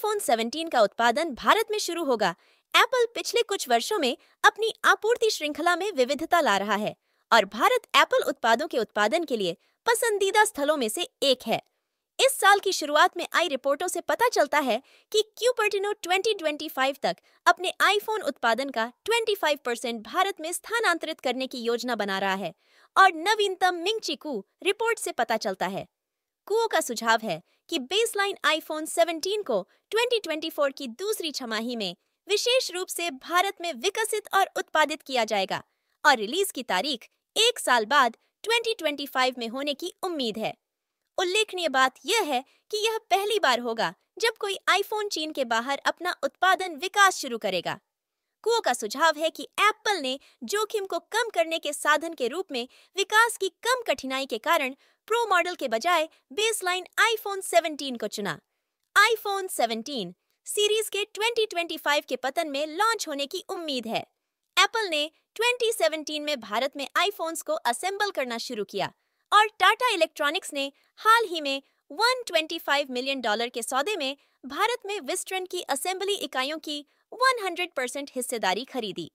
IPhone 17 का उत्पादन भारत में शुरू होगा। एप्पल पिछले कुछ वर्षों में अपनी आपूर्ति श्रृंखला में विविधता ला रहा है और भारत एप्पल उत्पादों के उत्पादन के लिए पसंदीदा स्थलों में से एक है। इस साल की शुरुआत में आई रिपोर्टों से पता चलता है कि क्यूपर्टिनो 2025 तक अपने आईफोन उत्पादन का 25 परसेंट भारत में स्थानांतरित करने की योजना बना रहा है और नवीनतम मिंग चिकू रिपोर्ट से पता चलता है। कुओ का सुझाव है कि बेसलाइन आईफोन 17 को 2024 की दूसरी छमाही में विशेष रूप से भारत में विकसित और उत्पादित किया जाएगा और रिलीज़ की तारीख एक साल बाद 2025 में होने की उम्मीद है। उल्लेखनीय बात यह है कि यह पहली बार होगा जब कोई आईफोन चीन के बाहर अपना उत्पादन विकास शुरू करेगा। कुओ का सुझाव है कि एप्पल ने जोखिम को कम करने के साधन के रूप में विकास की कम कठिनाई के कारण प्रो मॉडल के बजाय बेसलाइन आईफोन 17 को चुना। आईफोन 17 सीरीज़ के 2025 के पतन में लॉन्च होने की उम्मीद है। एप्पल ने 2017 में भारत में आईफोन्स को असेंबल करना शुरू किया और टाटा इलेक्ट्रॉनिक्स ने हाल ही में 125 मिलियन डॉलर के सौदे में भारत में विस्ट्रन की असेंबली इकाइयों की 100 परसेंट हिस्सेदारी खरीदी।